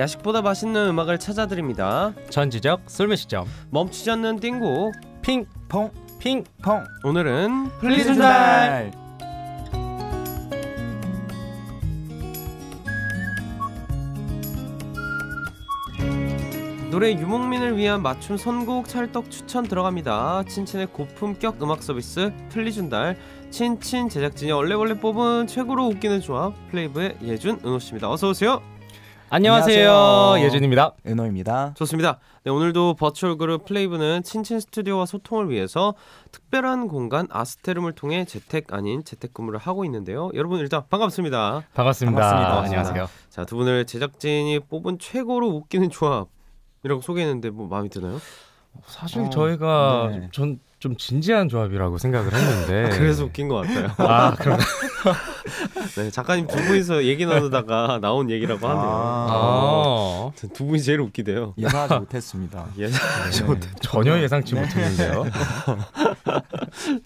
야식보다 맛있는 음악을 찾아드립니다. 전지적 솔메 시점 멈추지 않는 띵곡 핑퐁 핑퐁 오늘은 플리준달 노래 유목민을 위한 맞춤 선곡 찰떡 추천 들어갑니다. 친친의 고품격 음악 서비스 플리준달 친친 제작진이 얼레벌레 뽑은 최고로 웃기는 조합 플레이브의 예준 은호 씨입니다. 어서 오세요. 안녕하세요, 안녕하세요. 예준입니다 은호입니다. 좋습니다. 네, 오늘도 버추얼 그룹 플레이브는 친친 스튜디오와 소통을 위해서 특별한 공간 아스테름을 통해 재택 아닌 재택 근무를 하고 있는데요. 여러분 일단 반갑습니다. 반갑습니다. 반갑습니다. 안녕하세요 자, 두 분을 제작진이 뽑은 최고로 웃기는 조합이라고 소개했는데 뭐 마음에 드나요? 사실 어, 저희가 네. 전 좀 진지한 조합이라고 생각을 했는데 그래서 웃긴 것 같아요. 아 그럼 네, 작가님 두 분이서 얘기 나누다가 나온 얘기라고 하네요. 아, 두 분이 제일 웃기대요. 예상하지 못했습니다. 예. 네. 전혀 예상치 네. 못했는데요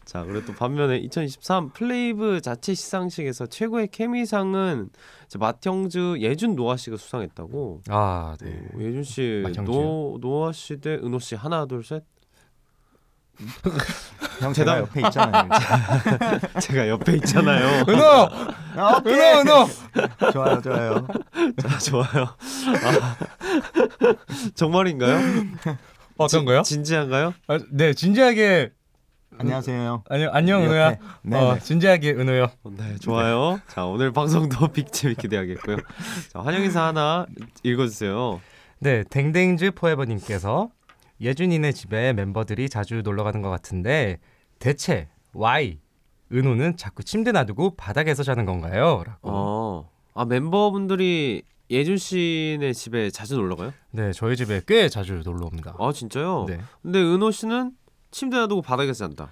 자, 그리고 또 반면에 2023 플레이브 자체 시상식에서 최고의 케미상은 마형즈 예준 노아 씨가 수상했다고. 아 네. 오, 예준 씨, 마형즈요? 노 노아 씨 대 은호 씨 하나 둘 셋. 형 제가 옆에 있잖아요. 제가 옆에 있잖아요. 은호 아. 은호 은호 좋아요, 좋아요. 자, 좋아요. 아, 정말인가요? 어떤 거요? 진지한가요? 아, 네 진지하게 안녕하세요. 안녕 안녕 은호야. 네, 어, 네. 진지하게 은호요 네, 좋아요. 자, 오늘 방송도 빅재밌게 기대하겠고요. 자, 환영 인사 하나 읽어주세요. 네, 댕댕즈 포에버님께서 예준이네 집에 멤버들이 자주 놀러 가는 것 같은데 대체 why 은호는 자꾸 침대 놔두고 바닥에서 자는 건가요? 라고. 어, 아 멤버분들이 예준 씨네 집에 자주 놀러 가요? 네, 저희 집에 꽤 자주 놀러 옵니다. 아 진짜요? 네, 근데 은호 씨는 침대 놔두고 바닥에서 잔다.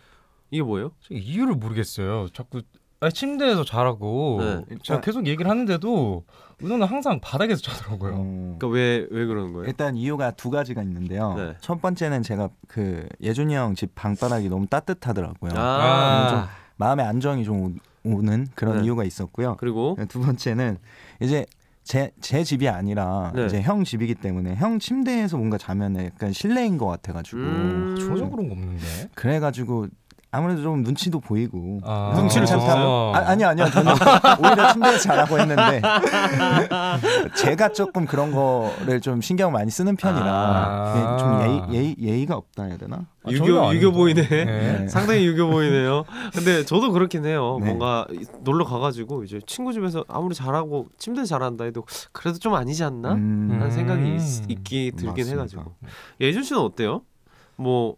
이게 뭐예요? 저 이유를 모르겠어요. 자꾸 아니, 침대에서 자라고 네. 제가 계속 얘기를 하는데도 은호는 항상 바닥에서 자더라고요. 어, 그러니까 왜 왜 그러는 거예요? 일단 이유가 두 가지가 있는데요. 네. 첫 번째는 제가 그 예준이 형 집 방바닥이 너무 따뜻하더라고요. 아, 마음의 안정이 좀 오- 오는 그런 네. 이유가 있었고요. 그리고 두 번째는 이제 제, 제 집이 아니라 네. 이제 형 집이기 때문에 형 침대에서 뭔가 자면 약간 실내인 것 같아가지고 음, 전혀 그런 거 없는데. 그래가지고 아무래도 좀 눈치도 보이고 아. 눈치를 괜찮다. 줬어요? 아, 아니요 아니요 저는 오히려 침대에서 자라고 했는데 제가 조금 그런 거를 좀 신경 많이 쓰는 편이라 아. 그게 좀 예의, 예의 예의 가 없다 해야 되나? 아, 유교. 유교 보이네. 네. 상당히 유교 보이네요. 근데 저도 그렇긴 해요. 네. 뭔가 놀러 가가지고 이제 친구 집에서 아무리 잘하고 침대 잘한다 해도 그래도 좀 아니지 않나? 음, 하는 생각이 음. 있, 있기 들긴 맞습니다. 해가지고 예준 씨는 어때요? 뭐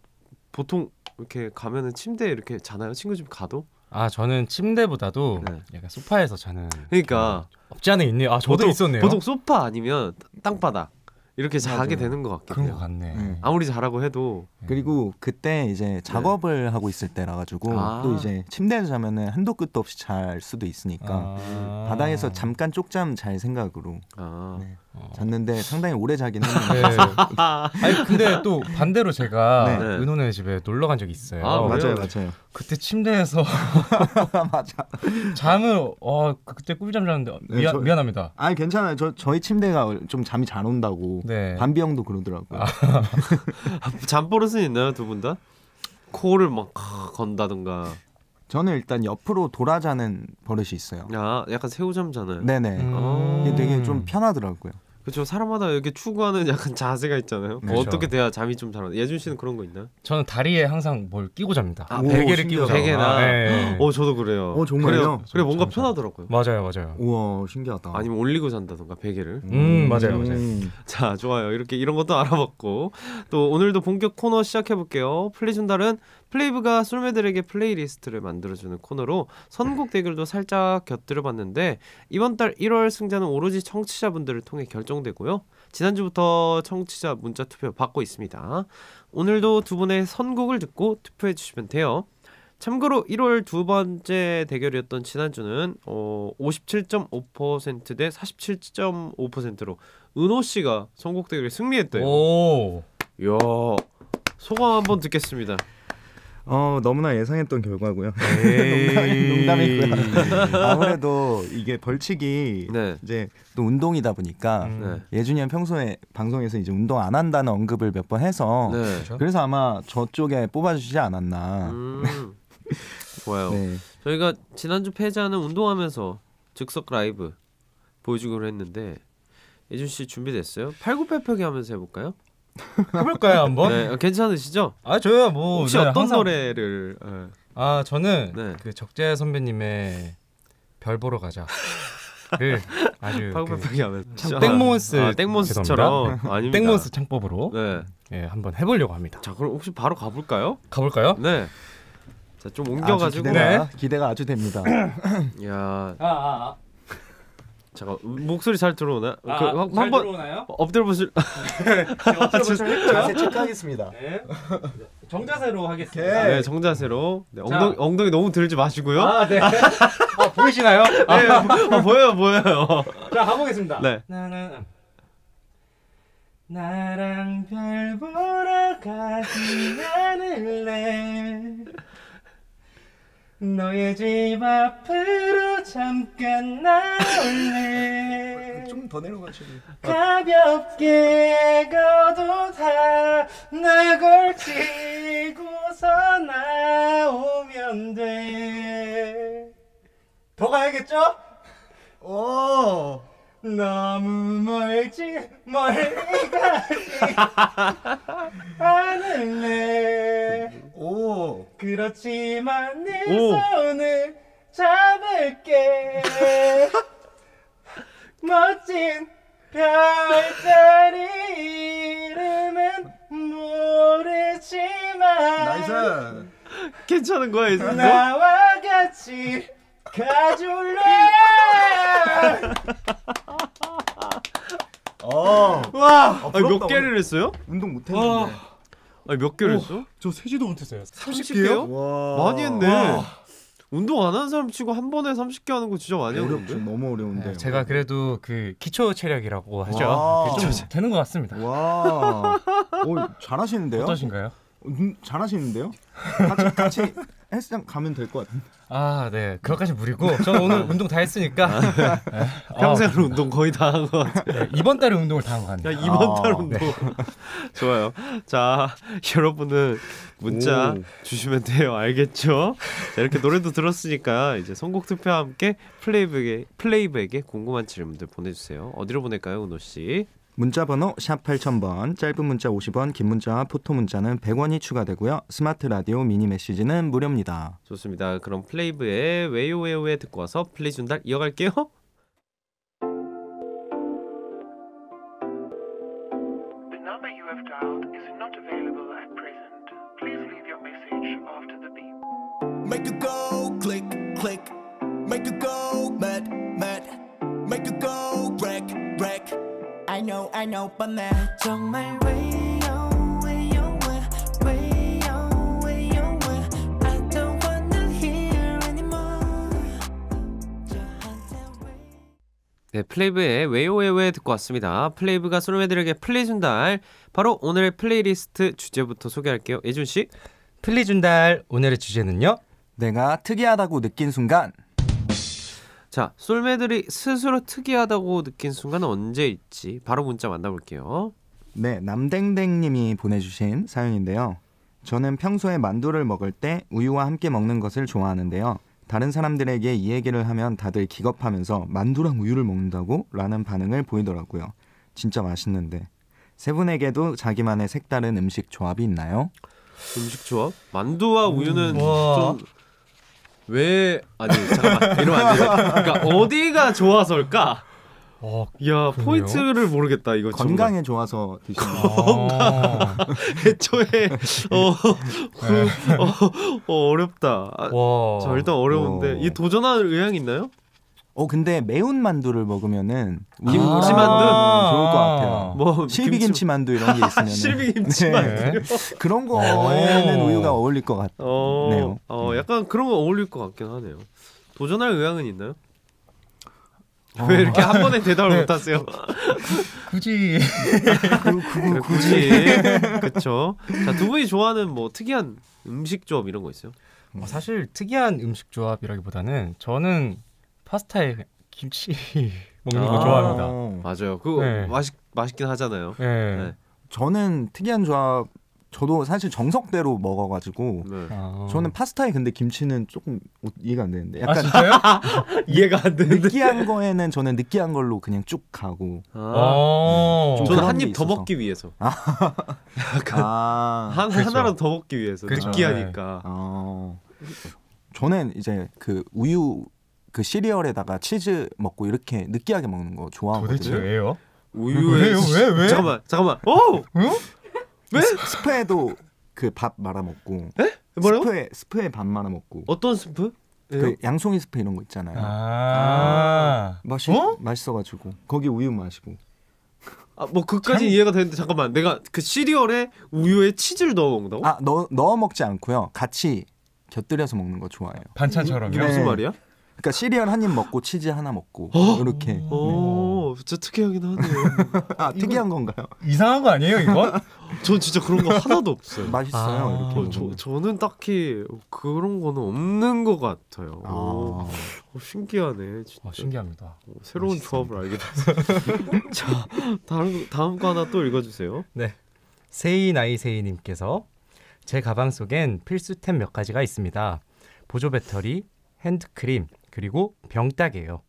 보통 이렇게 가면은 침대에 이렇게 자나요? 친구 집 가도? 아 저는 침대보다도 네. 약간 소파에서 자는 그러니까 없지 않아 있네요. 아 저도 보통, 있었네요. 보통 소파 아니면 땅바닥 이렇게 자게 맞아요. 되는 것 같긴 그런 해요. 것 같네. 음. 아무리 잘하고 해도 그리고 그때 이제 작업을 하고 있을 때라 가지고 네. 아. 또 이제 침대에서 자면은 한도 끝도 없이 잘 수도 있으니까 아. 바닥에서 잠깐 쪽잠 잘 생각으로 아 네. 어. 잤는데 상당히 오래 자긴 했는데 네. 아니 근데 또 반대로 제가 네. 은호네 집에 놀러 간 적이 있어요. 아, 맞아요? 맞아요 그때 침대에서 맞아 잠을 어 그때 꿀잠 잤는데 네, 미안 저- 미안합니다. 아니 괜찮아요 저 저희 침대가 좀 잠이 잘 온다고 네. 반비 형도 그러더라고요 잠버릇은 있나요 두 분 다? 코를 막 아, 건다든가 저는 일단 옆으로 돌아 자는 버릇이 있어요 야 약간 새우잠 자는 네네 어. 이게 되게 좀 편하더라고요 그렇죠 사람마다 이렇게 추구하는 약간 자세가 있잖아요 뭐 그렇죠. 어떻게 돼야 잠이 좀 잘 오나 예준 씨는 그런 거 있나요? 저는 다리에 항상 뭘 끼고 잡니다. 아, 오, 베개를 끼고. 자요. 베개나? 네. 어 저도 그래요 어, 정말요? 그래요. 그래 뭔가. 편하더라고요 맞아요, 맞아요. 우와 신기하다 아니면 올리고 잔다든가 베개를 음, 맞아요, 맞아요. 음. 자 좋아요 이렇게 이런 것도 알아봤고 또 오늘도 본격 코너 시작해 볼게요 플리준달은 플레이브가 솔메들에게 playlist를 만들어주는 코너로 선곡 대결도 살짝 곁들여봤는데 이번 달 1월 승자는 오로지 청취자분들을 통해 결정되고요 지난주부터 청취자 문자 투표 받고 있습니다 오늘도 두 분의 선곡을 듣고 투표해 주시면 돼요 참고로 1월 두 번째 대결이었던 지난주는 어, 57.5%대 47.5%로 은호 씨가 선곡 대결에 승리했대요. 오. 이야 소감 한번 듣겠습니다. 어 너무나 예상했던 결과고요. 에이. 농담이고요. 아무래도 이게 벌칙이 네. 이제 또 운동이다 보니까 음. 네. 예준이 형 평소에 방송에서 이제 운동 안 한다는 언급을 몇 번 해서 네. 그렇죠? 그래서 아마 저쪽에 뽑아주시지 않았나. 음. 좋아요. 네. 저희가 지난주 패자는 운동하면서 즉석 라이브 보여주기로 했는데 예준 씨 준비됐어요? 팔굽혀펴기 하면서 해볼까요? 해볼까요 한번? 네, 어, 괜찮으시죠? 아 저야 뭐 혹시 네, 어떤 항상- 노래를? 네. 아 저는 네. 그 적재 선배님의 별 보러 가자 를 아주 하면서 그 땡몬스 아, 땡몬스처럼 그 아닙니다. 땡몬스 창법으로 네. 예, 한번 해보려고 합니다. 자 그럼 혹시 바로 가볼까요? 가볼까요? 네. 자좀 아주 옮겨가지고. 기대가, 기대가 아주 됩니다. 야 아, 아, 잠깐 목소리 잘 들어오나? 아, 그, 아, 한- 잘 한번 들어오나요? 엎드려 보실. 자세 체크하겠습니다. 네. 정자세로 하겠습니다. 네, 정자세로. 네, 자. 엉덩이, 엉덩이 너무 들지 마시고요. 아, 네. 아, 보이시나요? 네, 어, 보여요, 보여요. 자, 가보겠습니다. 네. 나는 나랑 별 보러 가지 않을래 너의 집 앞으로 잠깐 나올래 좀 더 내려가시고. 가볍게 가도 다날 걸치고서 나오면 돼더 가야겠죠? 오. 너무 멀지 멀리 가지 않을래 오. 그렇지만 네 오. 손을 잡을게 멋진 별자리 이름은 모르지만 나이스. 괜찮은 거야, 예준도? 나와 같이 가줄래 어. 와 아니, 몇 부럽다, 개를 했어요? 운동 못 했는데. 아니, 몇 개를 했어? 저 세지도 못했어요 30개요? 와. 많이 했네. 운동 안 하는 사람 치고 한 번에 30개 하는 거 진짜 많이 어렵죠. 했는데. 너무 어려운데. 네, 제가 그래도 그 기초 체력이라고 하죠 와. 그게 좀 되는 것 같습니다 와. 오, 잘하시는데요? 어떠신가요? 음, 잘하시는데요? 같이 같이 헬스장 가면 될 것 같은데. 아, 네. 그것까지 무리고 저는 오늘 운동 다 했으니까 네. 평생으로 운동 거의 다한거 같아. 어, 네, 이번 달에 운동을 다 한 것 같네요. 야, 이번 아, 달 운동. 좋아요. 자, 여러분은 문자 오. 주시면 돼요. 알겠죠? 자, 이렇게 노래도 들었으니까 이제 선곡 투표와 함께 플레이브에게 플레이브에게 궁금한 질문들 보내 주세요. 어디로 보낼까요, 은호 씨? 문자 번호 샵 8000번, 짧은 문자 50원, 긴 문자와 포토 문자는 100원이 추가되고요. 스마트 라디오 미니 메시지는 무료입니다. 좋습니다. 그럼 플레이브의 왜요 왜요 왜 듣고 와서 플리 준달 이어갈게요. You click click. Make it go mad mad. Make it go. I know I know but 난 정말 왜요 왜요 왜 왜요 왜요 왜 I don't wanna hear anymore. 저한테 왜 네, 플레이브의 왜요 왜 듣고 왔습니다. 플레이브가 솔메들에게 플리 준달. 바로 오늘의 플레이리스트 주제부터 소개할게요. 예준 씨. 플리 준달 오늘의 주제는요. 내가 특이하다고 느낀 순간 자, 솔메들이 스스로 특이하다고 느낀 순간은 언제일지 바로 문자 만나볼게요. 네, 남댕댕님이 보내주신 사연인데요. 저는 평소에 만두를 먹을 때 우유와 함께 먹는 것을 좋아하는데요. 다른 사람들에게 이 얘기를 하면 다들 기겁하면서 만두랑 우유를 먹는다고? 라는 반응을 보이더라고요. 진짜 맛있는데. 세 분에게도 자기만의 색다른 음식 조합이 있나요? 음식 조합? 만두와 우유는 와. 좀 왜 아니 잠깐만 이러면 안 되지. 그러니까 어디가 좋아서일까? 어, 야. 포인트를 모르겠다 이거. 건강에 좋아서 드시는 아, 애초에 어, 그, 어, 어 어 렵다. 아, 와. 자 일단 어려운데 어. 이 도전할 의향 있나요? 어 근데 매운 만두를 먹으면은 김치 우유랑 만두? 먹으면 좋을 것 같아요. 뭐 실비김치 만두 이런 게 있으면 실비김치 네. 만두. 그런 거에는 오. 우유가 어울릴 것 같아요. 어, 네요. 어 약간 그런 거 어울릴 것 같긴 하네요. 도전할 의향은 있나요? 왜 이렇게 한 번에 대답을 못 하세요? 굳이 그 굳이 그쵸. 자두 분이 좋아하는 뭐 특이한 음식 조합 이런 거 있어요? 어, 사실 특이한 음식 조합이라기보다는 저는 파스타에 김치 먹는 거 아. 좋아합니다. 어, 맞아요. 그거 네. 맛있 맛있긴 하잖아요. 네. 네. 저는 특이한 조합 저도 사실 정석대로 먹어가지고 네. 아. 저는 파스타에 근데 김치는 조금 오- 이해가 안 되는데 아 약간 진짜요? 이해가 안 되는데. 느끼한 거에는 저는 느끼한 걸로 그냥 쭉 가고 아, 어. 좀 저는 한게입 더. 먹기 위해서. 아, 한 그렇죠. 하나라도 더 먹기 위해서 그렇죠. 느끼하니까. 어, 저는 이제 그 우유 그 시리얼에다가 치즈 먹고 이렇게 느끼하게 먹는 거 도대체 좋아하거든요. 왜요? 우유에 왜요? 왜? 왜? 잠깐만 잠깐만. 오 왜? 스- 스프에도 그 밥 말아 먹고 뭐라고? 스프에 스프에 밥 말아 먹고 어떤 스프? 그 양송이 스프 이런 거 있잖아요. 아. 맛이 어? 맛있어가지고 거기 우유 마시고 아 뭐 그까지 이해가 되는데 잠깐만 내가 그 시리얼에 우유에 치즈를 넣어 먹는다고? 아 넣, 넣어 먹지 않고요 같이 곁들여서 먹는 거 좋아해요. 반찬처럼요. 이게 무슨 네. 말이야? 그러니까 시리얼 한 입 먹고 치즈 하나 먹고 어? 이렇게 오, 진짜 특이하긴 하네요. 아 특이한 건가요? 이상한 거 아니에요 이거? 전 진짜 그런 거 하나도 없어요. 맛있어요 아. 이렇게 어, 먹으면. 저, 저는 딱히 그런 거는 없는 것 같아요. 아. 오, 어, 신기하네. 진짜. 아, 신기합니다. 어, 새로운 조합을 알게 됐어요. 자, 다음 다음 거 하나 또 읽어주세요. 세이 나이 세이님께서 제 가방 속엔 필수템 몇 가지가 있습니다. 보조 배터리, 핸드크림, 그리고 병따개예요.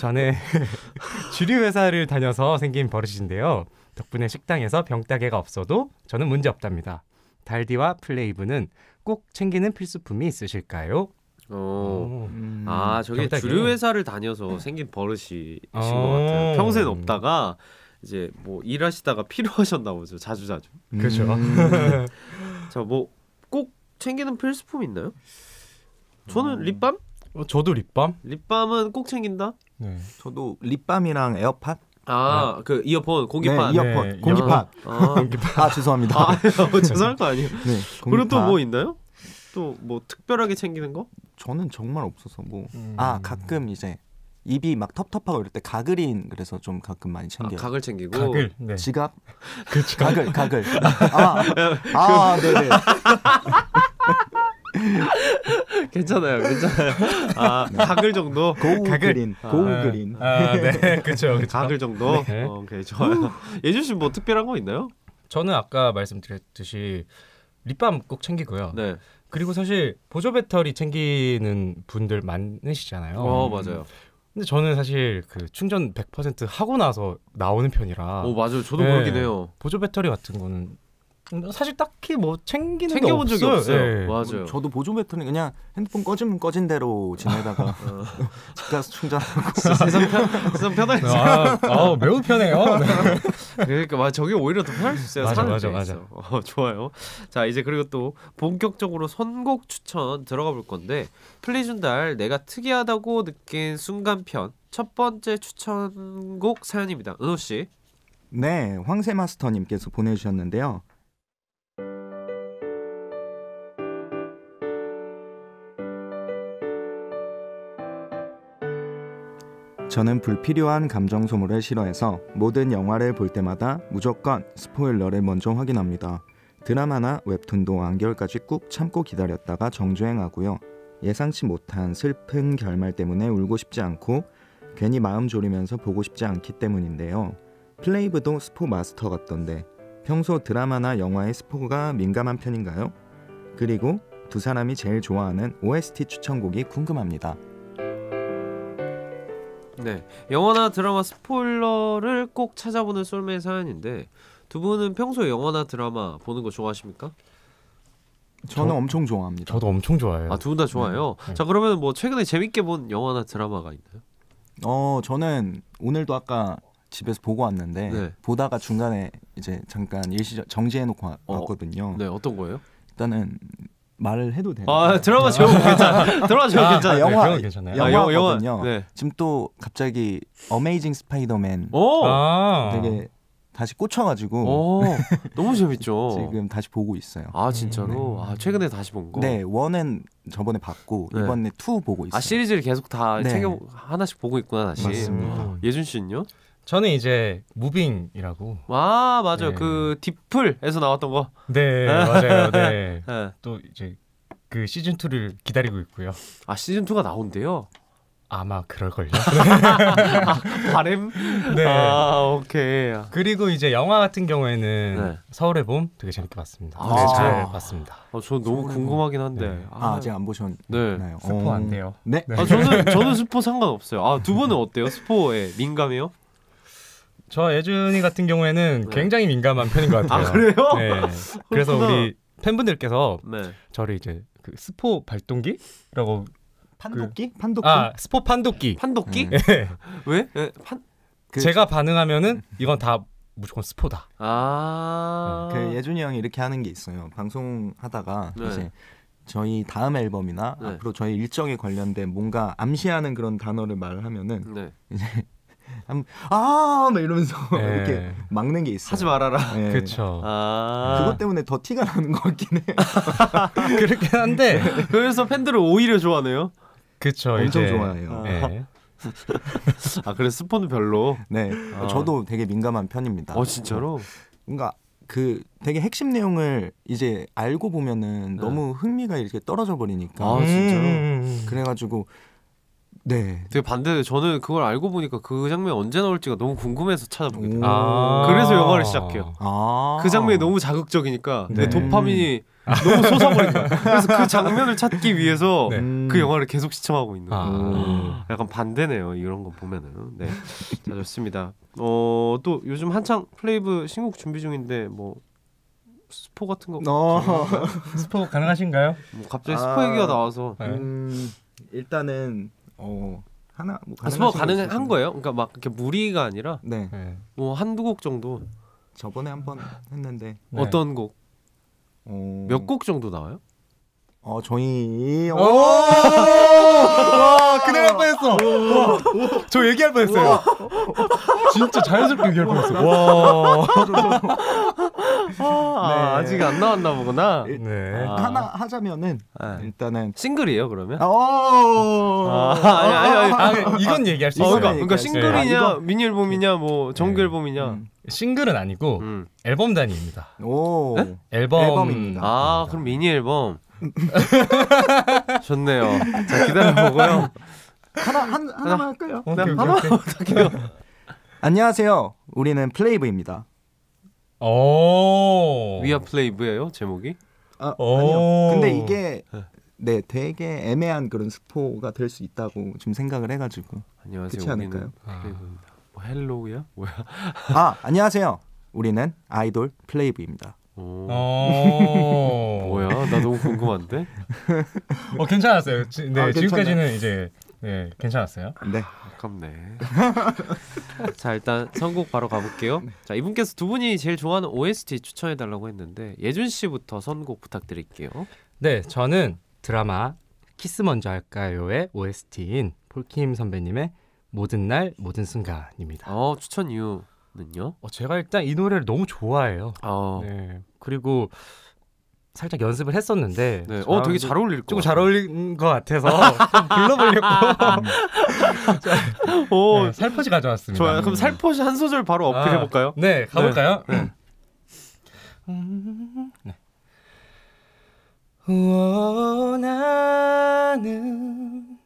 저는 주류 회사를 다녀서 생긴 버릇인데요. 덕분에 식당에서 병따개가 없어도 저는 문제 없답니다. 달디와 플레이브는 꼭 챙기는 필수품이 있으실까요? 어. 오. 음, 아 저게 병따개. 주류 회사를 다녀서 생긴 버릇이신 것 어. 같아요. 평소엔 없다가 이제 뭐 일하시다가 필요하셨나 보죠. 자주 자주. 그죠. 음. 자뭐 꼭 챙기는 필수품 있나요? 저는 립밤? 어, 저도 립밤? 립밤은 꼭 챙긴다. 네. 저도 립밤이랑 에어팟 아그 이어폰 공기판. 네, 이어폰 네, 공기팟 아, 아 죄송합니다 아 죄송할 거 아니에요. 네, 그리고 또. 뭐 있나요? 또 뭐 특별하게 챙기는 거? 저는 정말 없어서 뭐 음. 아 가끔 이제 입이 막 텁텁하고 이럴 때 가글인 그래서 좀 가끔 많이 아, 챙겨요. 각을 챙기고. 가글. 네. 지갑 그렇죠. 가글 가글 아, 아 네네 괜찮아요, 괜찮아요. 아 각을 정도. 고우. 그린 아, 고우 그린 아, 네. 그렇죠. 그렇죠. 각을 정도. 네. 어, 오케이 좋아요. 예준 씨뭐 특별한 거 있나요? 저는 아까 말씀드렸듯이 립밤 꼭 챙기고요. 네. 그리고 사실 보조 배터리 챙기는 분들 많으시잖아요. 어 맞아요. 근데 저는 사실 그 충전 100% 하고 나서 나오는 편이라 오 맞아요. 저도 네. 그러긴 해요. 보조 배터리 같은 거는 사실 딱히 뭐 챙기는 챙겨본 게 적이 없어요. 없어요. 네. 맞아요. 저도 보조 배터리 그냥 핸드폰 꺼지면 꺼진 대로 지내다가 어. 집 가서 충전하고 세상 편 세상 편하게 아, 아, 매우 편해요. 네. 그러니까 맞아 저게 오히려 더 편할 수 있어요. 맞아, 맞아, 데 맞아. 어, 좋아요. 자 이제 그리고 또 본격적으로 선곡 추천 들어가 볼 건데 플리준달 내가 특이하다고 느낀 순간 편 첫 번째 추천곡 사연입니다. 은호 씨. 네 황새 마스터님께서 보내주셨는데요. 저는 불필요한 감정 소모를 싫어해서 모든 영화를 볼 때마다 무조건 스포일러를 먼저 확인합니다. 드라마나 웹툰도 완결까지 꾹 참고 기다렸다가 정주행하고요. 예상치 못한 슬픈 결말 때문에 울고 싶지 않고 괜히 마음 졸이면서 보고 싶지 않기 때문인데요. 플레이브도 스포 마스터 같던데 평소 드라마나 영화의 스포가 민감한 편인가요? 그리고 두 사람이 제일 좋아하는 OST 추천곡이 궁금합니다. 네 영화나 드라마 스포일러를 꼭 찾아보는 솔메 사연인데 두 분은 평소에 영화나 드라마 보는 거 좋아하십니까? 저는 저- 엄청 좋아합니다. 저도 엄청 좋아해요. 아 두 분 다 좋아해요. 네. 자 그러면 뭐 최근에 재밌게 본 영화나 드라마가 있나요? 어 저는 오늘도 아까 집에서 보고 왔는데 네. 보다가 중간에 이제 잠깐 일시 정지해 놓고 와- 어. 왔거든요. 네 어떤 거예요? 일단은 말을 해도 되나요? 아 드라마 제목 괜찮아. 드라마 제목 아, 괜찮아. 아, 영화- 거 괜찮아요. 아, 영화- 영- 영화거든요. 네. 지금 또 갑자기 Amazing 스파이더맨 오. 아, 되게 다시 꽂혀가지고 오, 너무 재밌죠. 지금 다시 보고 있어요. 아 진짜로. 아 최근에 다시 본 거. 네, one은 저번에 봤고 네. 이번에 two 보고 있어요. 아 시리즈를 계속 다 네. 챙겨 하나씩 보고 있구나 다시. 맞습니다. 음. 예준 씨는요? 저는 이제 무빙이라고. 아 맞아요. 네. 그 디플에서 나왔던 거. 네 맞아요. 네. 네. 또 이제 그 시즌 2를 기다리고 있고요. 아 시즌 2가 나온대요. 아마 그럴걸요. 바램. 네. 아 오케이. 그리고 이제 영화 같은 경우에는 네. 서울의 봄 되게 재밌게 봤습니다. 아, 네? 잘 봤습니다. 어, 저 너무 궁금하긴 한데. 네. 아, 아직 안 보셨나요? 네. 스포 안 돼요. 네. 아 저는 저는 스포 상관없어요. 아두 분은 어때요? 스포에 민감해요? 저 예준이 같은 경우에는 네. 굉장히 민감한 편인 것 같아요. 아 그래요? 네. 그래서. 우리 팬분들께서 네. 저를 이제 그 스포 발동기라고 판도끼? 판도끼? 아 스포 판독기. 판도끼? 네. 왜? 네, 판? 그, 제가 반응하면은 이건 다 무조건 스포다. 아. 그 예준이 형이 이렇게 하는 게 있어요. 방송 하다가 네. 이제 저희 다음 앨범이나 네. 앞으로 저희 일정에 관련된 뭔가 암시하는 그런 단어를 말하면은 네. 아, 막 이러면서 네. 이렇게 막는 게 있어요. 하지 말아라. 네. 그렇죠. 아. 그것 때문에 더 티가 나는 것 같긴 해요. 그렇긴 한데 그래서 팬들을 오히려 좋아하네요. 그렇죠. 엄청 이제, 좋아해요. 네. 아 그래 스포는 별로. 네, 아. 저도 되게 민감한 편입니다. 어 진짜로? 뭔가 그 되게 핵심 내용을 이제 알고 보면은 네. 너무 흥미가 이렇게 떨어져 버리니까 아, 진짜로? 음. 그래가지고 네. 되게 반대돼. 저는 그걸 알고 보니까 그 장면 언제 나올지가 너무 궁금해서 찾아보게 돼요. 오. 아. 그래서 영화를 시작해요. 아. 그 장면이 너무 자극적이니까 내 네. 도파민이 너무 솟아버린 거야. 그래서 그 장면을 찾기 위해서 네. 음. 그 영화를 계속 시청하고 있는. 아. 거예요. 약간 반대네요. 이런 거 보면은. 네. 자 좋습니다. 어 또 요즘 한창 플레이브 신곡 준비 중인데 뭐 스포 같은 거. 어. 스포 가능하신가요? 뭐 갑자기 아. 스포 얘기가 나와서 네. 음, 일단은 어 하나 뭐 아, 가능한 있으시면. 거예요? 그러니까 막 이렇게 무리가 아니라 네. 네. 뭐 한두 곡 정도. 저번에 한 번 했는데 네. 어떤 곡? 어, 몇곡 정도 나와요? 어 저희 오! 어, 와, 큰일 날 뻔했어. 와, 저 얘기할 뻔했어요. 진짜 자연스럽게 얘기할 뻔했어. 와. 아, 네. 아직 안 나왔나 보구나. 일- 네. 아. 하나 하자면은 네. 일단은 싱글이에요 그러면? 어. 아, 아니 아니 아니. 아, 이건 얘기할 수 어, 있어요. 그러니까, 그러니까 네. 싱글이냐 아, 미니 앨범이냐 뭐 정규 네. 앨범이냐. 음. 싱글은 아니고 음. 앨범 단위입니다. 오. 네? 앨범 앨범입니다. 아 그럼 미니 앨범. 좋네요. 자 기다려 보고요. 하나 한 하나만 할까요? 네, 오케이, 하나 오케이. 어떡해요? 안녕하세요. 우리는 플레이브입니다. 오. 위아 플레이브예요 제목이? 아, 오. 아니요. 근데 이게 네. 네, 되게 애매한 그런 스포가 될 수 있다고 좀 생각을 해가지고. 안녕하세요. 그렇지 우리는 않을까요? 플레이브입니다. 뭐 Hello야? 뭐야? 아, 안녕하세요. 우리는 아이돌 플레이브입니다. 오. 오. 뭐야? 나 너무 궁금한데. 어 괜찮았어요. 지, 네 아? 지금까지는 이제 네 괜찮았어요. 네. 아깝네. 자 일단 선곡 바로 가볼게요. 자 이분께서 두 분이 제일 좋아하는 OST 추천해 달라고 했는데 예준 씨부터 선곡 부탁드릴게요. 네 저는 드라마 키스 먼저 할까요의 OST인 폴킴 선배님의 모든 날 모든 순간입니다. 어 추천 이유는요? 어, 제가 일단 이 노래를 너무 좋아해요. 어, 네. 네 그리고 살짝 연습을 했었는데 어 되게 잘 어울릴 것 조금. 잘 어울린 것 같아서 좀 불러보려고 오 네, 살포시 가져왔습니다. 좋아요. 그럼 살포시 한 소절 바로 어필해 볼까요? 네, 가볼까요? 네. 음, 네. 원하는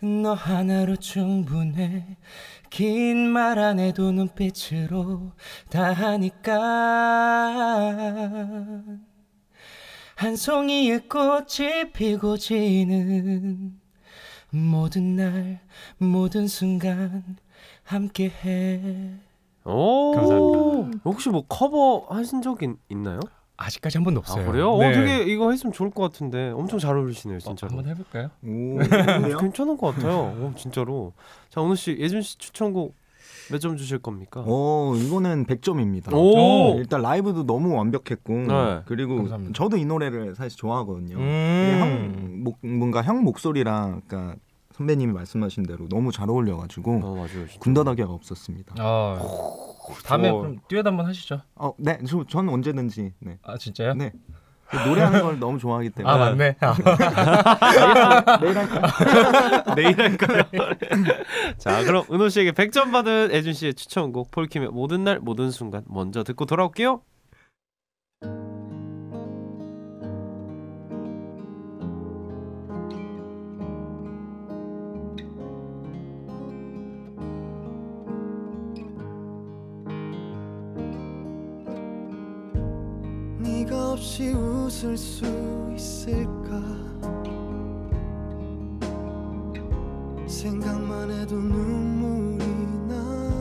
너 하나로 충분해 긴 말 안 해도 눈빛으로 다 하니까 한 송이의 꽃이 피고 지는 모든 날 모든 순간 함께해 오 감사합니다. 혹시 뭐 커버 하신 적 있, 있나요? 아직까지 한 번도 아 없어요. 그래요? 네. 어 되게 이거 했으면 좋을 것 같은데 엄청 잘 어울리시네요 어, 진짜로. 한번 해볼까요? 오. 괜찮은 것 같아요. 어, 진짜로. 자 오늘 씨 예준 씨 추천곡 몇 점 주실 겁니까? 오, 이거는 100점입니다. 오. 일단 라이브도 너무 완벽했고 네. 그리고 감사합니다. 저도 이 노래를 사실 좋아하거든요. 음. 형, 목, 뭔가 형 목소리랑 아까 선배님이 말씀하신 대로 너무 잘 어울려가지고 어 맞아요. 군더더기가 없었습니다. 아, 다음에 어. 그럼 듀엣 한번 하시죠. 어, 네, 저, 저는 언제든지. 네. 아 진짜요? 네. 노래하는 걸 너무 좋아하기 때문에. 아 맞네. 내일 할까요? 내일 할까요? 자, 그럼 은호 씨에게 100점 받은 애준 씨의 추천곡 폴킴의 모든 날 모든 순간 먼저 듣고 돌아올게요. 없이 웃을 수 있을까 생각만 해도 눈물이 나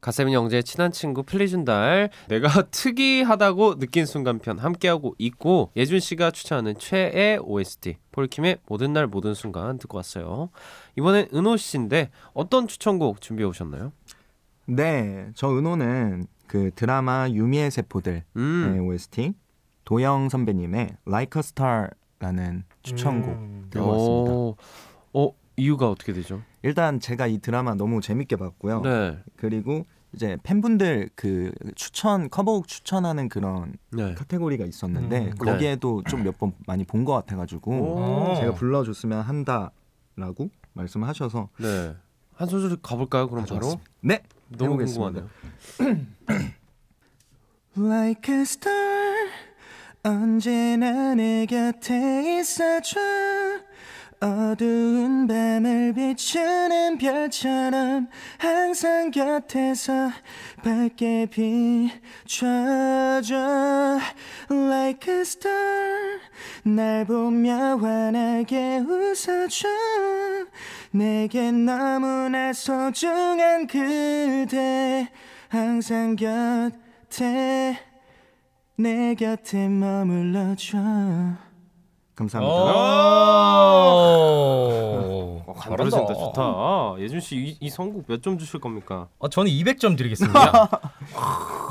가세민 형제의 친한 친구 플리준달 내가 특이하다고 느낀 순간 편 함께하고 있고 예준 씨가 추천하는 최애 OST 폴킴의 모든 날 모든 순간 듣고 왔어요. 이번엔 은호 씨인데 어떤 추천곡 준비해 오셨나요? 네, 저 은호는 그 드라마 유미의 세포들 음. 의 OST 도영 선배님의 Like a Star라는 추천곡 음. 들고 왔습니다. 오, 어 이유가 어떻게 되죠? 일단 제가 이 드라마 너무 재밌게 봤고요. 네. 그리고 이제 팬분들 그 추천 커버곡 추천하는 그런 네. 카테고리가 있었는데 음, 거기에도 좀몇 번 많이 본 것 같아가지고 오. 제가 불러줬으면 한다라고 말씀하셔서 네. 한 소절 가볼까요? 그럼 바로. 네, 너무. 궁금하네요. Like a star 언제나 내 곁에 있어줘 어두운 밤을 비추는 별처럼 항상 곁에서 밝게 비춰줘. Like a star 날 보며 환하게 웃어줘. 내겐 너무나 소중한 그대 항상 곁에 내 곁에 머물러줘 감사합니다. 오. 어, 간부르센터 좋다. 예준 씨이 이 선곡 몇 점 주실 겁니까? 어, 저는 200점 드리겠습니다.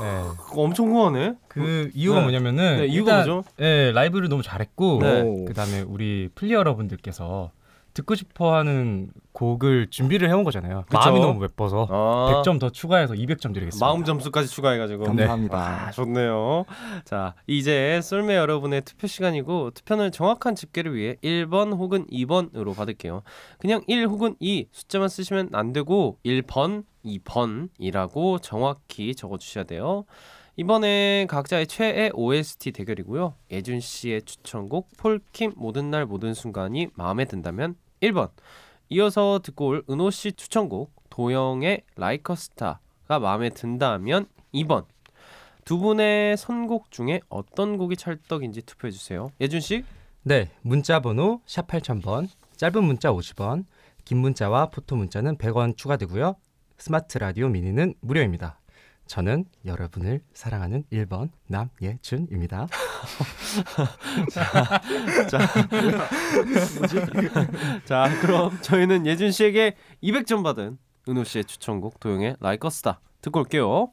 네. 그거 엄청 후하네. 그 이유가 네. 뭐냐면은 네, 이유가 일단, 뭐죠? 예, 라이브를 너무 잘했고 네. 그다음에 우리 플리 여러분들께서 듣고 싶어하는 곡을 준비를 해온 거잖아요. 그쵸? 마음이 너무 예뻐서 아, 100점 더 추가해서 200점 드리겠습니다. 마음 점수까지 추가해가지고. 감사합니다. 아, 좋네요. 자, 이제 썰매 여러분의 투표 시간이고 투표는 정확한 집계를 위해 1번 혹은 2번으로 받을게요. 그냥 1 혹은 2 숫자만 쓰시면 안 되고 1번, 2번이라고 정확히 적어 주셔야 돼요. 이번엔 각자의 최애 OST 대결이고요. 예준 씨의 추천곡 폴킴 모든 날 모든 순간이 마음에 든다면 1번. 이어서 듣고 올 은호 씨 추천곡 도영의 Like a Star가 마음에 든다면 2번. 두 분의 선곡 중에 어떤 곡이 찰떡인지 투표해 주세요. 예준 씨? 네, 문자 번호 샵 8000번, 짧은 문자 50원, 긴 문자와 포토 문자는 100원 추가되고요. 스마트 라디오 미니는 무료입니다. 저는 여러분을 사랑하는 1번 남예준입니다. 자, 그럼 저희는 예준 씨에게 200점 받은 은호 씨의 추천곡 도영의 라이커 스타 듣고 올게요.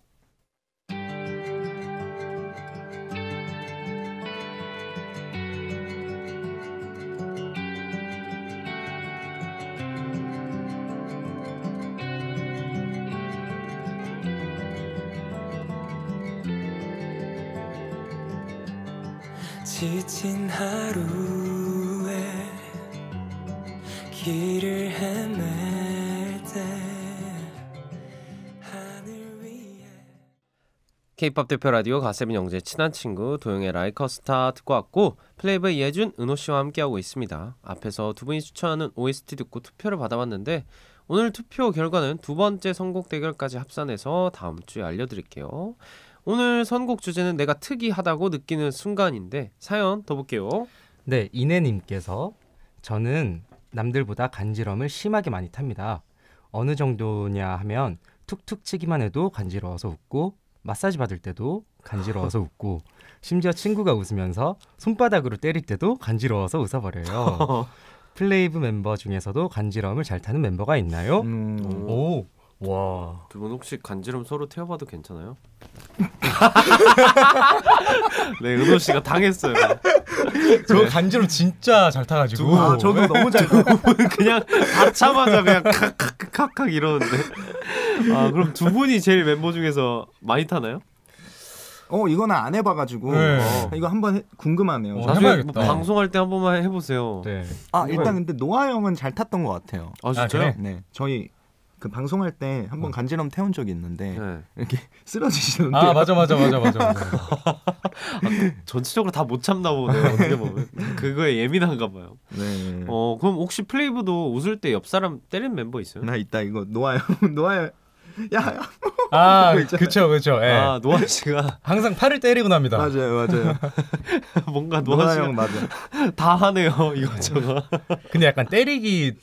하루에 길을 헤맬 때 하늘 위에 K-팝 대표 라디오 갓세븐 영재 친한 친구 도영의 Like a Star 듣고 왔고 플레이브 예준 은호 씨와 함께하고 있습니다. 앞에서 두 분이 추천하는 OST 듣고 투표를 받아봤는데 오늘 투표 결과는 두 번째 선곡 대결까지 합산해서 다음 주에 알려드릴게요. 오늘 선곡 주제는 내가 특이하다고 느끼는 순간인데 사연 더 볼게요. 네, 이내님께서 저는 남들보다 간지럼을 심하게 많이 탑니다. 어느 정도냐 하면 툭툭 치기만 해도 간지러워서 웃고 마사지 받을 때도 간지러워서 웃고 심지어 친구가 웃으면서 손바닥으로 때릴 때도 간지러워서 웃어버려요. 플레이브 멤버 중에서도 간지러움을 잘 타는 멤버가 있나요? 음, 오, 와. 두 분 혹시 간지럼 서로 태워봐도 괜찮아요? 네, 은호 씨가 당했어요. 저 간지럼 진짜 잘 타가지고. 아, 저도 너무 잘 그냥 받자마자 그냥 칵칵칵칵 이러는데. 아 그럼 두 분이 제일 멤버 중에서 많이 타나요? 어 이거는 안 해봐가지고 네. 어, 이거 한번 해- 궁금하네요. 어, 저- 나중에. 뭐 방송할 때 한 번만 해보세요. 네. 아 일단 근데 노아 형은 잘 탔던 것 같아요. 아 진짜요? 그래? 네, 저희 그 방송할 때 한번 간지럼 태운 적이 있는데 네. 이렇게 쓰러지시는데 아 맞아 맞아 맞아 맞아. 맞아. 전체적으로 다 못 참나 보네요. 어떻게 보면 그거에 예민한가 봐요. 네. 어 그럼 혹시 플레이브도 웃을 때 옆 사람 때린 멤버 있어요? 나 이따 이거 노아 형 노아 형 야, 야. 아. 그쵸 그쵸. 예. 아 노아 씨가 항상 팔을 때리고 납니다. 맞아요 맞아요 뭔가 노아 노아 씨가 형 맞아 다 하네요 이것저것. 근데 약간 때리기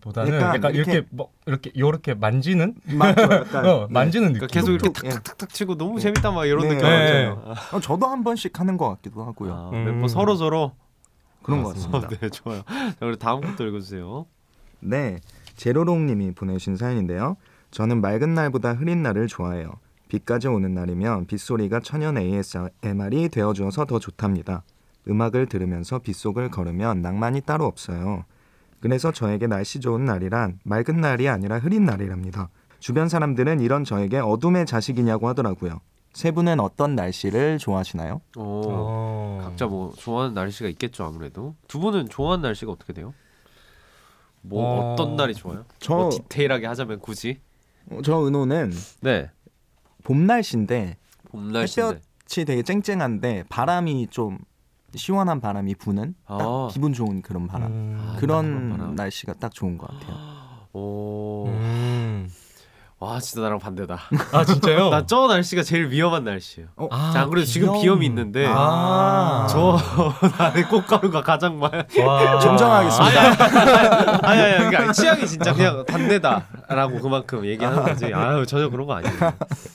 보다는 약간 약간, 이렇게, 이렇게- 뭐 이렇게 요렇게 만지는 맞죠 약간 어, 만지는 그러니까 느낌. 계속 이렇게 툭툭, 예. 탁탁탁탁 치고 너무 재밌다 막 이런 네. 느낌 네. 나잖아요. 어, 저도 한 번씩 하는 것 같기도 하고요 아, 음. 멤버 서로 서로. 그런 것. 같습니다 네 좋아요. 자 그리고 다음 것도 읽어주세요. 네 제로롱님이 보내주신 사연인데요 저는 맑은 날보다 흐린 날을 좋아해요 비까지 오는 날이면 빗소리가 천연 ASMR이 되어주어서 더 좋답니다 음악을 들으면서 빗속을 걸으면 낭만이 따로 없어요 그래서 저에게 날씨 좋은 날이란 맑은 날이 아니라 흐린 날이랍니다 주변 사람들은 이런 저에게 어둠의 자식이냐고 하더라고요 세 분은 어떤 날씨를 좋아하시나요? 어. 어. 각자 뭐 좋아하는 날씨가 있겠죠 아무래도 두 분은 좋아하는 날씨가 어떻게 돼요? 뭐 어. 어... 떤 날이 좋아요? 저- 뭐 디테일하게 하자면 굳이 어, 저 은호는 네 봄 날씨인데 봄 날씨인데 햇볕이 되게 쨍쨍한데 바람이 좀 시원한 바람이 부는 딱 아. 기분 좋은 그런 바람 음. 아, 그런 바람. 날씨가 딱 좋은 것 같아요. 오, 음. 와 진짜 나랑 반대다. 아 진짜요? 나 저 날씨가 제일 위험한 날씨예요. 어, 아, 자, 안 그래도 지금 비염. 비염이 있는데 아. 저 나의 꽃가루가 가장 많이. 와. 정정하겠습니다. 아니 아니 그러니까 취향이 진짜 그냥 반대다라고 그만큼 얘기하는 거지. 아유 전혀 그런 거 아니에요.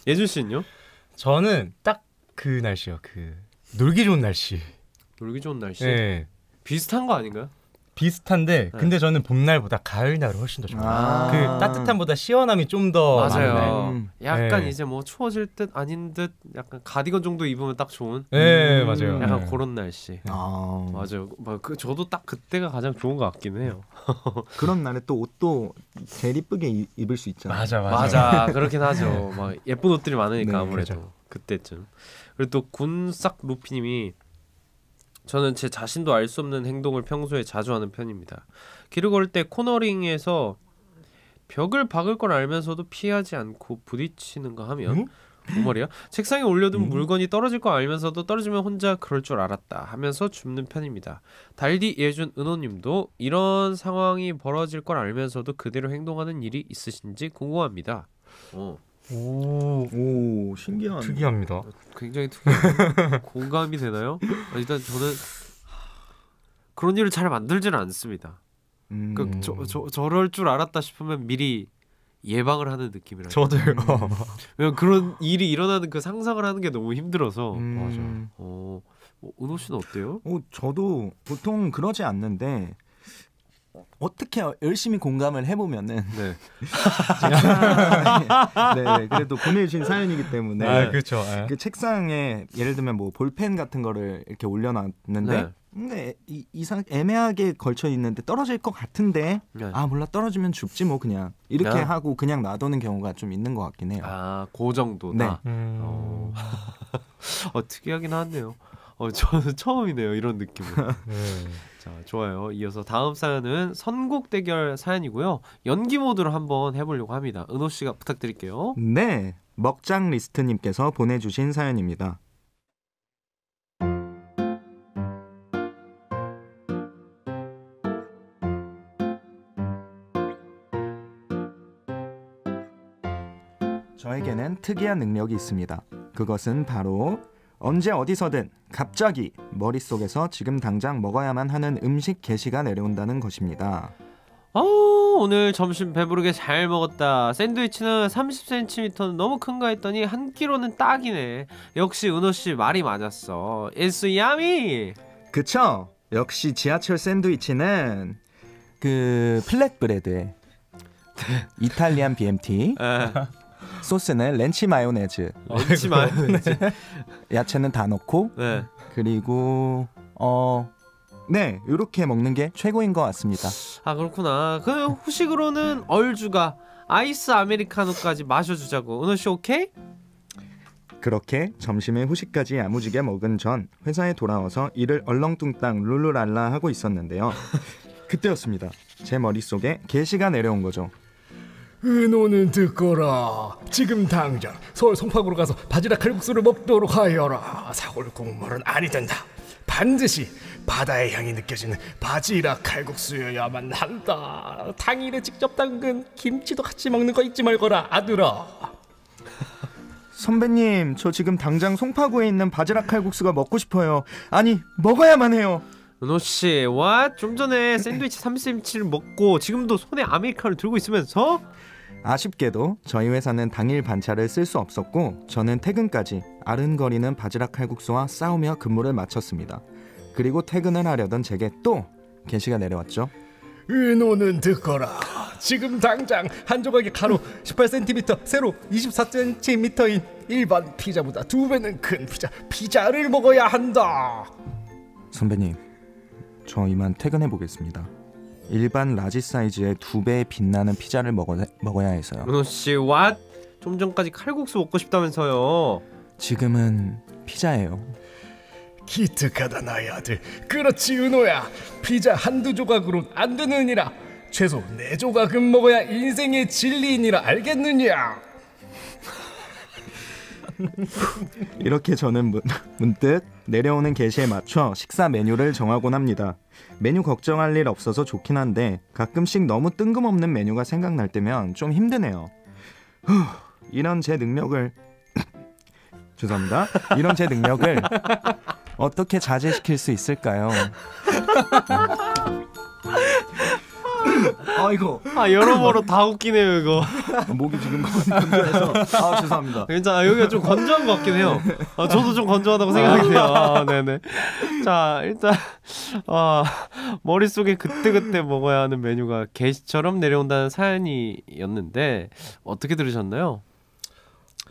예준 씨는요? 저는 딱 그 날씨요. 그 놀기 좋은 날씨. 놀기 좋은 날씨. 네. 비슷한 거 아닌가요? 비슷한데 네. 근데 저는 봄날보다 가을날을 훨씬 더 좋아해요. 아. 그 따뜻함보다 시원함이 좀 더. 맞아요. 음. 약간 네. 이제 뭐 추워질 듯 아닌 듯 약간 가디건 정도 입으면 딱 좋은 네 음. 맞아요. 약간 네. 그런 날씨. 아, 맞아요. 막그 저도 딱 그때가 가장 좋은 것 같긴 해요. 그런 날에 또 옷도 제일 이쁘게 이- 입을 수 있잖아요. 맞아 맞아. 맞아, 그렇긴 하죠. 막 예쁜 옷들이 많으니까 네, 아무래도 그죠. 그때쯤. 그리고 또 군싹 루피님이 저는 제 자신도 알 수 없는 행동을 평소에 자주 하는 편입니다. 길을 걸을 때 코너링에서 벽을 박을 걸 알면서도 피하지 않고 부딪히는가 하면 응? 뭔 말이야? 책상에 올려둔 음. 물건이 떨어질 거 알면서도 떨어지면 혼자 그럴 줄 알았다 하면서 줍는 편입니다. 달디 예준 은호님도 이런 상황이 벌어질 걸 알면서도 그대로 행동하는 일이 있으신지 궁금합니다. 어, 오 오 신기한. 특이합니다. 굉장히 특이한 공감이 되나요? 아, 일단 저는 그런 일을 잘 만들지는 않습니다. 음. 그, 저, 저, 저럴 줄 알았다 싶으면 미리 예방을 하는 느낌이라. 저도요. 왜냐면 그런 일이 일어나는 그 상상을 하는 게 너무 힘들어서. 음. 어, 어, 은호 씨는 어때요? 어, 저도 보통 그러지 않는데 어떻게 열심히 공감을 해보면은 네. 네, 네, 그래도 보내주신 사연이기 때문에 아 그렇죠. 예. 그 책상에 예를 들면 뭐 볼펜 같은 거를 이렇게 올려놨는데 네. 근데 이, 이상 애매하게 걸쳐 있는데 떨어질 것 같은데 네. 아 몰라 떨어지면 줍지 뭐 그냥 이렇게 네. 하고 그냥 놔두는 경우가 좀 있는 것 같긴 해요. 아, 그 정도다. 네. 음. 어. 어, 특이하긴 하네요. 어, 저는 처음이네요. 이런 느낌은. 네. 자, 좋아요. 이어서 다음 사연은 선곡 대결 사연이고요. 연기 모드로 한번 해보려고 합니다. 은호 씨가 부탁드릴게요. 네, 먹장 리스트님께서 보내주신 사연입니다. 저에게는 특이한 능력이 있습니다. 그것은 바로 언제 어디서든 갑자기 머릿속에서 지금 당장 먹어야만 하는 음식 게시가 내려온다는 것입니다. 아우 오늘 점심 배부르게 잘 먹었다. 샌드위치는 30cm는 너무 큰가 했더니 한 끼로는 딱이네. 역시 은호 씨 말이 맞았어. It's yummy. 이탈리안 BMT, 예. 소스는 렌치 마요네즈, 얹지 마요. 야채는 다 넣고 네. 그리고 어 네, 이렇게 먹는 게 최고인 것 같습니다. 아 그렇구나. 그 후식으로는 얼주가 아이스 아메리카노까지 마셔주자고. 은호 씨 오케이? 그렇게 점심에 후식까지 야무지게 먹은 전 회사에 돌아와서 일을 얼렁뚱땅 룰루랄라 하고 있었는데요. 그때였습니다. 제 머릿속에 게시가 내려온 거죠. 은호는 듣거라. 지금 당장 서울 송파구로 가서 바지락 칼국수를 먹도록 하여라. 사골 국물은 아니 된다. 반드시 바다의 향이 느껴지는 바지락 칼국수여야만 한다. 당일에 직접 담근 김치도 같이 먹는 거 잊지 말거라, 아들아. 선배님, 저 지금 당장 송파구에 있는 바지락 칼국수가 먹고 싶어요. 아니, 먹어야만 해요. 은호 씨, 와? 좀 전에 샌드위치 3cm를 먹고 지금도 손에 아메리카노를 들고 있으면서 아쉽게도 저희 회사는 당일 반차를 쓸 수 없었고 저는 퇴근까지 아른거리는 바지락 칼국수와 싸우며 근무를 마쳤습니다. 그리고 퇴근을 하려던 제게 또 게시가 내려왔죠. 은호는 듣거라. 지금 당장 한 조각의 가로 18cm, 세로 24cm인 일반 피자보다 두 배는 큰 피자, 피자를 먹어야 한다. 선배님, 저 이만 퇴근해 보겠습니다. 일반 라지 사이즈의 두 배의 빛나는 피자를 먹어, 먹어야 해서요. 은호 씨, 와? 좀 전까지 칼국수 먹고 싶다면서요. 지금은 피자예요. 기특하다 나의 아들. 그렇지 은호야. 피자 한두 조각으론 안 되느니라. 최소 네 조각은 먹어야 인생의 진리이니라 알겠느냐? 이렇게 저는 문, 문득 내려오는 게시에 맞춰 식사 메뉴를 정하곤 합니다. 메뉴 걱정할 일 없어서 좋긴 한데 가끔씩 너무 뜬금없는 메뉴가 생각날 때면 좀 힘드네요. 후, 이런 제 능력을 죄송합니다. 이런 제 능력을 어떻게 자제시킬 수 있을까요? 아이고 아 여러모로 다 웃기네요 이거. 목이 지금 건조해서 아 죄송합니다. 괜찮아 여기가 좀 건조한 것 같긴 해요. 아, 저도 좀 건조하다고 생각이 돼요. 아, 네네. 자 일단 아, 머릿 속에 그때 그때 먹어야 하는 메뉴가 게시처럼 내려온다는 사연이었는데 어떻게 들으셨나요?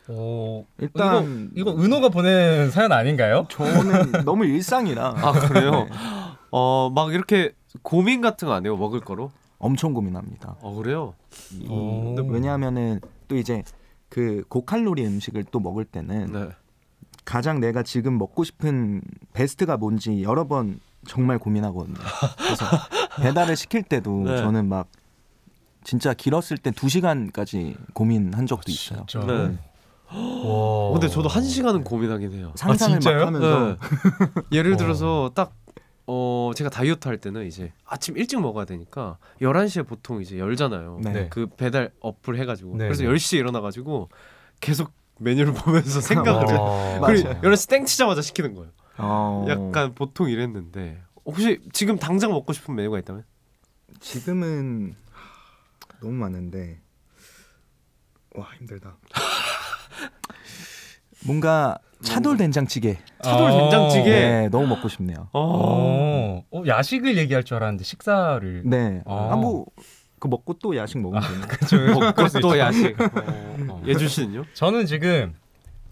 오, 일단 이거, 이거 은호가 보낸 사연 아닌가요? 저는 너무 일상이라 아 그래요? 어 막 이렇게 고민 같은 거 안 해요 먹을 거로? 엄청 고민합니다. 어 그래요? 이- 오. 왜냐하면은 또 이제 그 고칼로리 음식을 또 먹을 때는 네. 가장 내가 지금 먹고 싶은 베스트가 뭔지 여러 번 정말 고민하거든요. 그래서 배달을 시킬 때도 네. 저는 막 진짜 길었을 때두 시간까지 고민한 적도 있어요. 진짜. 네. 와. 근데 저도 한 시간은 고민하긴 해요. 상상을 아? 막 하면서 네. 예를 어. 들어서 딱 어, 제가 다이어트 할 때는 이제 아침 일찍 먹어야 되니까 11시에 보통 이제 열잖아요. 네. 네. 그 배달 어플 해 가지고. 네, 그래서 네. 10시에 일어나 가지고 계속 메뉴를 보면서 생각을 해요. 와. 그리고 맞아요. 11시 땡 치자마자 시키는 거예요. 어, 약간 보통 이랬는데 혹시 지금 당장 먹고 싶은 메뉴가 있다면? 지금은 너무 많은데 와 힘들다. 뭔가 차돌 된장찌개. 차돌 아. 된장찌개. 네, 너무 먹고 싶네요. 어. 어, 어, 야식을 얘기할 줄 알았는데 식사를. 네. 아. 아뭐그 먹고 또 야식 먹으면 되네. 먹고 또 야식. 어, 어. 예준 씨는요? 저는 지금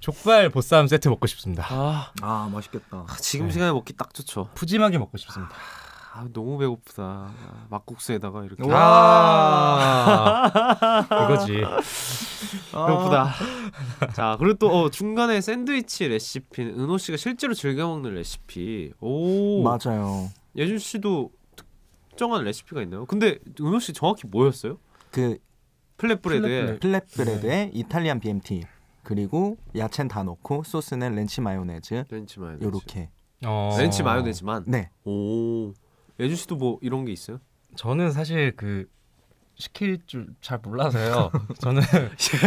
족발 보쌈 세트 먹고 싶습니다. 아, 아 맛있겠다. 지금 네. 시간에 먹기 딱 좋죠. 푸짐하게 먹고 싶습니다. 아, 너무 배고프다. 아, 막국수에다가 이렇게. 와. 이거지. 배고프다. 자, 그리고 또 어, 중간에 샌드위치 레시피는 은호 씨가 실제로 즐겨 먹는 레시피. 오. 맞아요. 예준 씨도 특정한 레시피가 있나요? 근데 은호 씨 정확히 뭐였어요? 그 flatbread에 flatbread에 이탈리안 BMT 그리고 야채는 다 넣고 소스는 ranch 마요네즈 ranch 마요네즈. 요렇게. 어. ranch 마요네즈만. 네. 오. 예준 씨도 뭐 이런 게 있어요? 저는 사실 그 시킬 줄 잘 몰라서요. 저는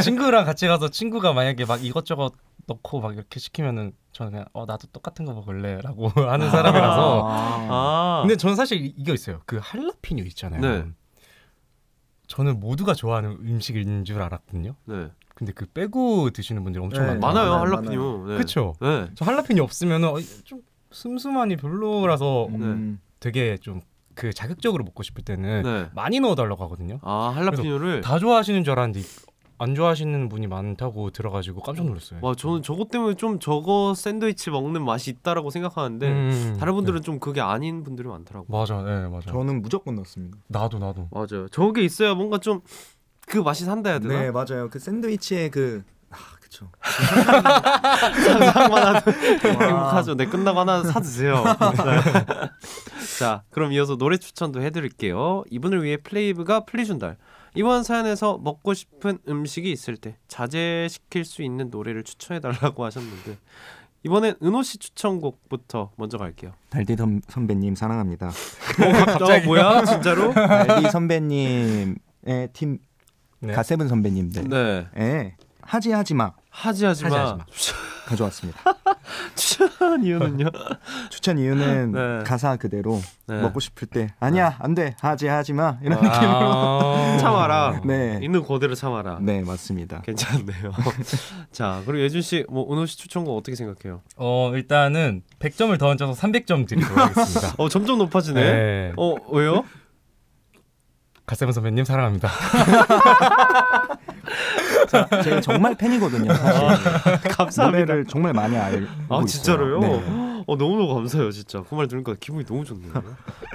친구랑 같이 가서 친구가 만약에 막 이것저것 넣고 막 이렇게 시키면은 저는 그냥 어 나도 똑같은 거 먹을래라고 하는 사람이라서. 아. 아. 근데 저는 사실 이거 있어요. 그 할라피뇨 있잖아요. 네. 저는 모두가 좋아하는 음식인 줄 알았거든요. 네. 근데 그 빼고 드시는 분들이 엄청 네, 많아요. 많아요, 할라피뇨. 네. 그렇죠. 네. 저 할라피뇨 없으면은 어, 좀 슴슴하니 별로라서 음, 되게 좀 그 자극적으로 먹고 싶을 때는 네. 많이 넣어달라고 하거든요. 아 할라피뇨를 다 좋아하시는 줄 알았는데 안 좋아하시는 분이 많다고 들어가지고 깜짝 놀랐어요. 와 저는 저것 때문에 좀 저거 샌드위치 먹는 맛이 있다라고 생각하는데 음, 다른 분들은 네. 좀 그게 아닌 분들이 많더라고. 요 맞아, 네 맞아. 저는 무조건 넣습니다. 나도 나도. 맞아요. 저게 있어야 뭔가 좀 그 맛이 산다 해야 되나? 네 맞아요. 그 샌드위치의 그 아, 그쵸. 상상만 하도 행복하죠. 네 끝나고 하나 사 드세요. 네. 자 그럼 이어서 노래 추천도 해드릴게요. 이분을 위해 플레이브가 플리준달. 이번 사연에서 먹고 싶은 음식이 있을 때 자제시킬 수 있는 노래를 추천해달라고 하셨는데 이번엔 은호 씨 추천곡부터 먼저 갈게요. 달디 선, 선배님 사랑합니다. 갑자기 뭐야 진짜로? 달디 선배님의 팀 네. 가세븐 선배님들. 네 예. 하지 하지 마 하지 하지 하지 마. 하지 마. 가져왔습니다. 추천 이유는요? 추천 이유는 네. 가사 그대로 네. 먹고 싶을 때 아니야 안돼 하지 하지 마 이런 아. 아~ 참아라. 네. 있는 그대로 참아라. 네 맞습니다. 괜찮네요. 자 그리고 예준 씨, 뭐 은호 씨 추천곡 어떻게 생각해요? 어 일단은 100점을 더 얹어서 300점 드리도록 하겠습니다. 어 점점 높아지네. 네. 어 왜요? 가세븐 선배님 사랑합니다. 제가 정말 팬이거든요. 사실 감사합니다. 노래를 정말 많이 알고 아 있어요. 진짜로요? 네. 어 너무 너무 감사해요 진짜. 그 말 들으니까 기분이 너무 좋네요.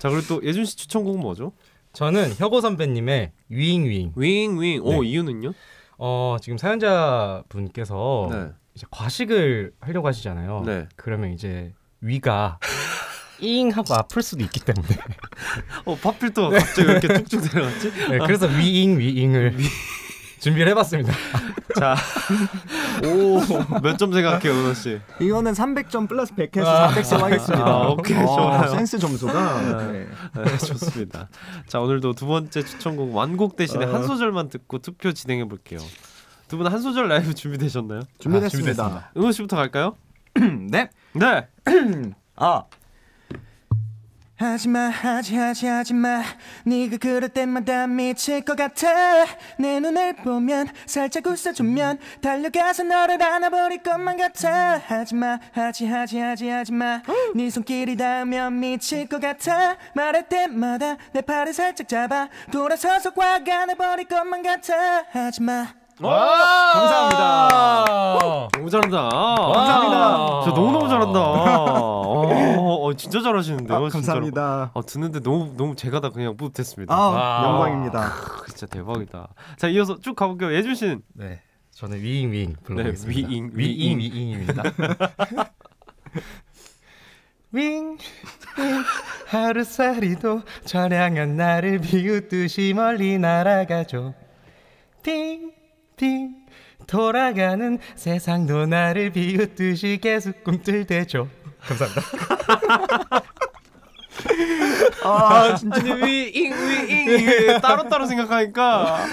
자 그리고 또 예준 씨 추천곡은 뭐죠? 저는 혁오 선배님의 위잉 위잉. 윙 윙. 오 네. 이유는요? 어 지금 사연자 분께서 네. 이제 과식을 하려고 하시잖아요. 네. 그러면 이제 위가 잉 하고 아플 수도 있기 때문에 어 파필도 갑자기 왜 이렇게 뚝뚝 내려갔지? 네, 그래서 위잉 위잉을 준비를 해봤습니다. 자, 오몇 점 생각해요 은호 씨? 이거는 300점 플러스 100해서 아. 400점 하겠습니다. 아, 오케이, 좋아요. 센스 점수가 네. 네, 좋습니다. 자 오늘도 두 번째 추천곡 완곡 대신에 어. 한 소절만 듣고 투표 진행해 볼게요. 두 분 한 소절 라이브 준비되셨나요? 준비됐습니다. 준비됐습니다. 은호 씨부터 갈까요? 네. 네. 아. 하지마 하지 하지 하지마. 네가 그럴 때마다 미칠 것 같아. 내 눈을 보면 살짝 웃어주면 달려가서 너를 안아버릴 것만 같아. 하지마 하지 하지 하지 하지마. 네 손길이 닿으면 미칠 것 같아. 말할 때마다 내 팔을 살짝 잡아 돌아서서 꽉 안아버릴 것만 같아. 하지마 감사합니다. 너무 잘한다. 감사합니다. 저 너무 너무 잘한다. 어, 어, 진짜 잘하시는데요. 아, 감사합니다 어, 듣는데 너무 너무 제가 다 그냥 뿌듯했습니다. 아, 와. 영광입니다 크, 진짜 대박이다. 자 이어서 쭉 가볼게요. 예준 씨는 네, 저는 위잉 위잉 불러보겠습니다. 네, 위잉 위잉. 위잉입니다. 윙, 윙 하루살이도 저량한 나를 비웃듯이 멀리 날아가죠. 띵, 띵 돌아가는 세상도 나를 비웃듯이 계속 꿈틀대죠. 감사합니다. 아 진짜 위잉 위잉 따로 따로 생각하니까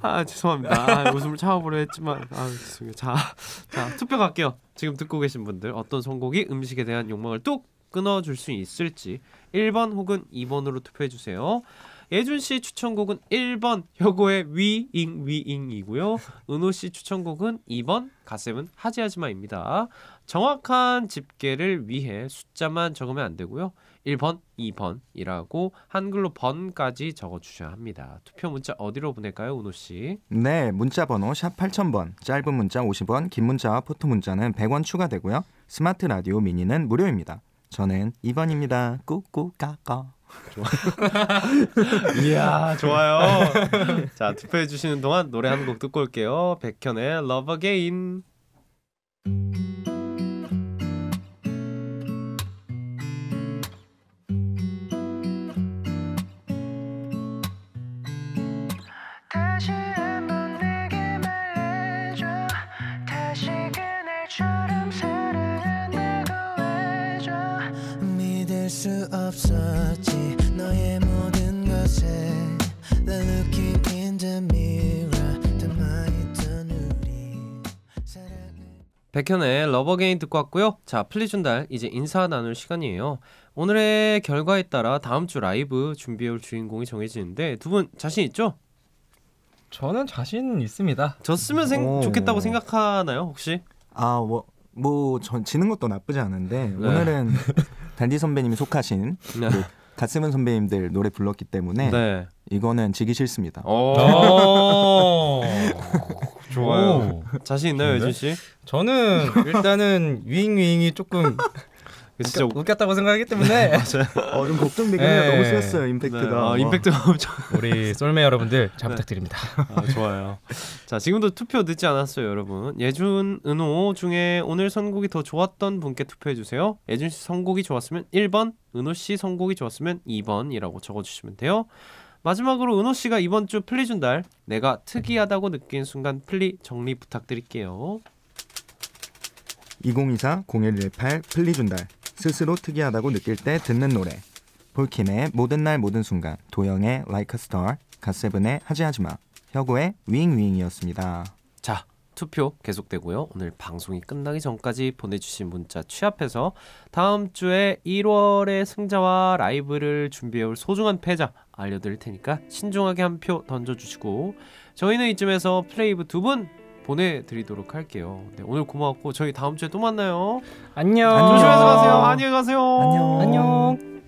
아 죄송합니다. 아, 웃음을 참아보려 했지만 아 죄송해요. 자, 자 투표 갈게요. 지금 듣고 계신 분들 어떤 선곡이 음식에 대한 욕망을 뚝 끊어줄 수 있을지 1번 혹은 2번으로 투표해 주세요. 예준 씨 추천곡은 1번 혁오의 위잉 위잉이고요. 은호 씨 추천곡은 2번 갓세븐 하지하지마입니다. 정확한 집계를 위해 숫자만 적으면 안 되고요. 1번, 2번이라고 한글로 번까지 적어 주셔야 합니다. 투표 문자 어디로 보낼까요, 은호 씨? 네, 문자 번호 샵 8000번, 짧은 문자 50원, 긴 문자와 포토 문자는 100원 추가되고요. 스마트 라디오 미니는 무료입니다. 저는 2번입니다. 꾸꾸까까. 이야, 좋아요. 자, 투표해 주시는 동안 노래 한 곡 듣고 올게요. 백현의 Love Again. 백현의 Again 듣고 왔고요. 자, 플리준달 이제 인사 나눌 시간이에요. 오늘의 결과에 따라 다음 주 라이브 준비해올 주인공이 정해지는데 두 분 자신 있죠? 저는 자신 있습니다. 졌으면 생, 오. 좋겠다고 생각하나요, 혹시? 아, 뭐, 뭐, 전 지는 것도 나쁘지 않은데, 네. 오늘은 달디 선배님이 속하신 네. 그 갓세븐 선배님들 노래 불렀기 때문에 네. 이거는 지기 싫습니다. 어. 자신 있나요? 예준 씨? 저는 일단은 위잉 위잉이 조금 진짜 웃겼, 웃겼다고 생각하기 때문에 어, 좀 걱정되긴 네. 해요. 너무 셌어요 네. 임팩트가. 아, 임팩트가 엄청 우리 솔메 여러분들 잘 네. 부탁드립니다. 아, 좋아요. 자, 지금도 투표 늦지 않았어요, 여러분. 예준, 은호 중에 오늘 선곡이 더 좋았던 분께 투표해 주세요. 예준 씨 선곡이 좋았으면 1번, 은호 씨 선곡이 좋았으면 2번이라고 적어 주시면 돼요. 마지막으로 은호 씨가 이번 주 플리 준달 내가 특이하다고 느낀 순간 플리 정리 부탁드릴게요. 2024 0118 플리 준달 스스로 특이하다고 느낄 때 듣는 노래 폴킴의 모든 날 모든 순간 도영의 Like a Star 갓세븐의 하지 하지마 혁오의 윙윙이었습니다. 자, 투표 계속되고요. 오늘 방송이 끝나기 전까지 보내주신 문자 취합해서 다음 주에 1월의 승자와 라이브를 준비해올 소중한 패자 알려드릴 테니까 신중하게 한 표 던져주시고 저희는 이쯤에서 플레이브 두 분 보내드리도록 할게요. 네, 오늘 고마웠고 저희 다음 주에 또 만나요. 안녕. 조심해서 가세요. 안녕히 가세요. 안녕. 안녕.